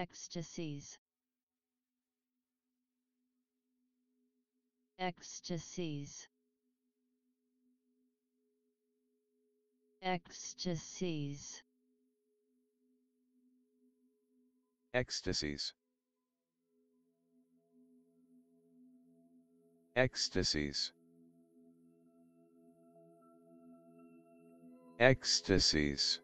ecstasies. Ecstasies. Ecstasies. Ecstasies. Ecstasies. Ecstasies.